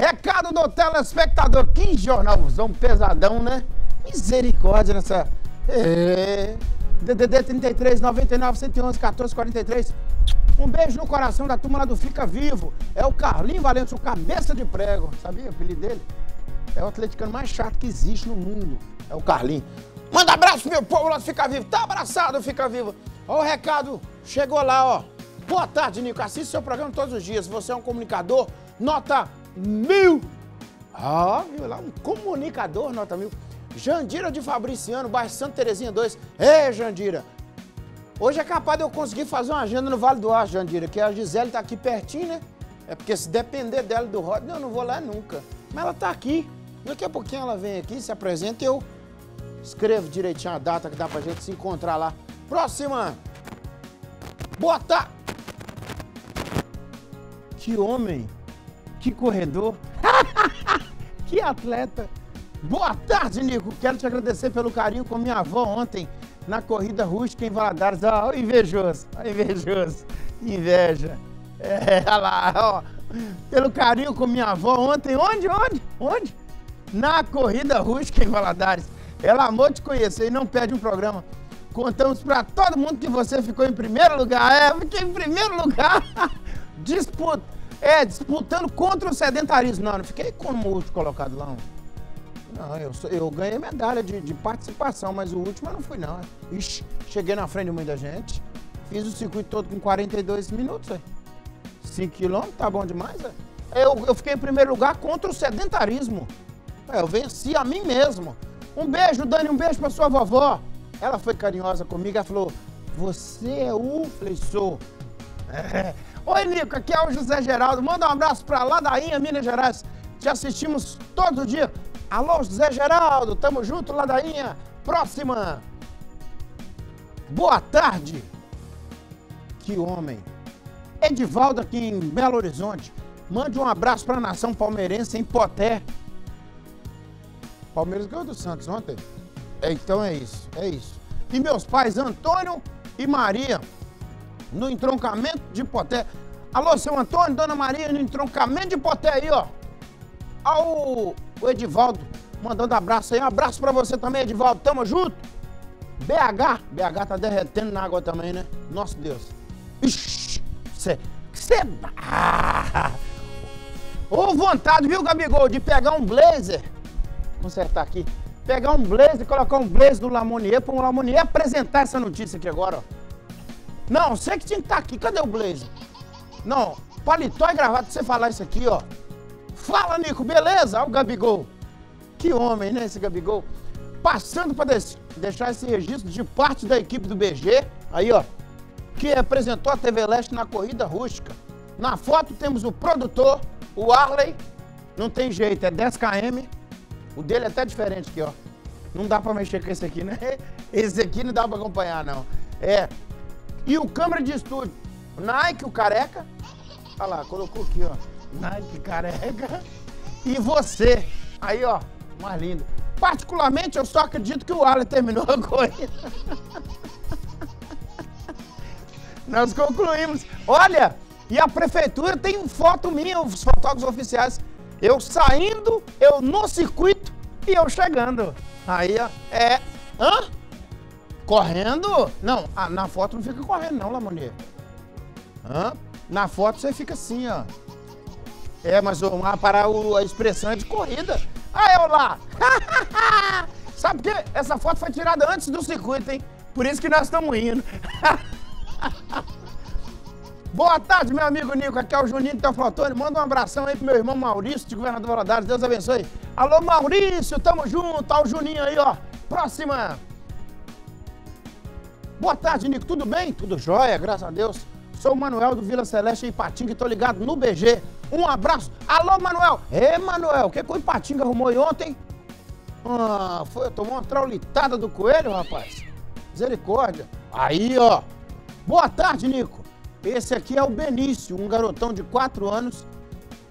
Recado do telespectador. Que jornalzão pesadão, né? Misericórdia nessa. DDD 33 99 111 14 43. Um beijo no coração da turma lá do Fica Vivo. É o Carlinho Valente, o cabeça de prego. Sabia o apelido dele? É o atleticano mais chato que existe no mundo. É o Carlinho. Manda abraço, meu povo lá do Fica Vivo. Tá abraçado, Fica Vivo. Ó o recado. Chegou lá, ó. Boa tarde, Nico. Assiste seu programa todos os dias. Você é um comunicador, nota mil. Ah, viu lá, um comunicador, nota mil. Jandira de Fabriciano, bairro Santa Terezinha 2. Ê, Jandira. Hoje é capaz de eu conseguir fazer uma agenda no Vale do Aço, Jandira, que a Gisele tá aqui pertinho, né? É porque se depender dela do Rod, eu não vou lá nunca. Mas ela tá aqui. Daqui a pouquinho ela vem aqui, se apresenta e eu escrevo direitinho a data que dá pra gente se encontrar lá. Próxima. Boa tarde. Que homem. Que corredor. que atleta. Boa tarde, Nico. Quero te agradecer pelo carinho com minha avó ontem na corrida rústica em Valadares. Ah, invejoso. invejoso. Inveja. É, olha lá, ó. Pelo carinho com minha avó ontem. Onde, onde? Onde? Na corrida rústica em Valadares. Ela amou te conhecer e não perde um programa. Contamos para todo mundo que você ficou em primeiro lugar. É, fiquei em primeiro lugar. Disputa, é, disputando contra o sedentarismo. Não, não fiquei como último colocado lá. Não, eu, eu ganhei medalha de, de, participação, mas o último eu não fui, não. Ixi, cheguei na frente de muita gente. Fiz o circuito todo com 42 minutos. 5 quilômetros, tá bom demais. Eu, eu fiquei em primeiro lugar contra o sedentarismo. É, eu venci a mim mesmo. Um beijo, Dani, um beijo pra sua vovó. Ela foi carinhosa comigo, ela falou, você é o flexor. É. Oi, Nico, aqui é o José Geraldo. Manda um abraço pra Ladainha, Minas Gerais. Te assistimos todo dia. Alô, José Geraldo, tamo junto, Ladainha. Próxima. Boa tarde. Que homem. Edivaldo aqui em Belo Horizonte. Mande um abraço pra nação palmeirense em Poté. Palmeiras ganhou do Santos ontem. É, então é isso, é isso. E meus pais, Antônio e Maria, no entroncamento de Poté. Alô, seu Antônio, Dona Maria, no entroncamento de Poté aí, ó. Ao o Edivaldo, mandando abraço aí. Um abraço pra você também, Edivaldo. Tamo junto. BH, BH tá derretendo na água também, né? Nosso Deus. Ixi, você... Você... Ah! Ô, vontade, viu, Gabigol, de pegar um blazer. Consertar aqui pegar um blazer, colocar um blazer do Lamonier para o Lamonier apresentar essa notícia aqui agora, ó. Não, você que tinha que estar tá aqui, cadê o blazer? Não, paletó e gravata, você falar isso aqui, ó. Fala, Nico, beleza? Olha o Gabigol. Que homem, né, esse Gabigol? Passando para deixar esse registro de parte da equipe do BG, aí, ó, que apresentou a TV Leste na corrida rústica. Na foto temos o produtor, o Arley, não tem jeito, é 10 km, o dele é até diferente aqui, ó. Não dá pra mexer com esse aqui, né? Esse aqui não dá pra acompanhar, não. É. E o câmera de estúdio. Nike, o careca. Olha lá, colocou aqui, ó. Nike, careca. E você. Aí, ó. Mais lindo. Particularmente, eu só acredito que o Alan terminou a corrida. Nós concluímos. Olha, e a prefeitura tem foto minha, os fotógrafos oficiais eu saindo, eu no circuito e eu chegando. Aí, ó, é. Hã? Correndo? Não, na foto não fica correndo, não, Lamonier. Hã? Na foto você fica assim, ó. É, mas uma, para a expressão é de corrida. Ah, eu lá! Sabe quê? Essa foto foi tirada antes do circuito, hein? Por isso que nós estamos indo. Boa tarde, meu amigo Nico. Aqui é o Juninho Teoflotone. Manda um abração aí pro meu irmão Maurício, de Governador Valadares. Deus abençoe. Alô, Maurício, tamo junto. Olha o Juninho aí, ó. Próxima. Boa tarde, Nico. Tudo bem? Tudo jóia, graças a Deus. Sou o Manuel do Vila Celeste em Ipatinga e tô ligado no BG. Um abraço. Alô, Manuel. Ê, Manuel, o que, que o Ipatinga arrumou ontem? Ah, foi, tomou uma traulitada do coelho, rapaz. Misericórdia. Aí, ó. Boa tarde, Nico. Esse aqui é o Benício, um garotão de 4 anos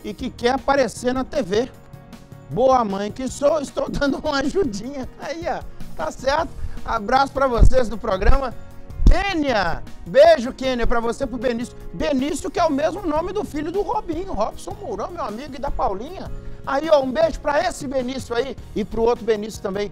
e que quer aparecer na TV. Boa mãe que sou, estou dando uma ajudinha. Aí, ó, tá certo? Abraço para vocês do programa. Kênia. Beijo, Kênia, pra você, pro Benício. Benício, que é o mesmo nome do filho do Robinho, Robson Mourão, meu amigo, e da Paulinha. Aí, ó, um beijo pra esse Benício aí e pro outro Benício também.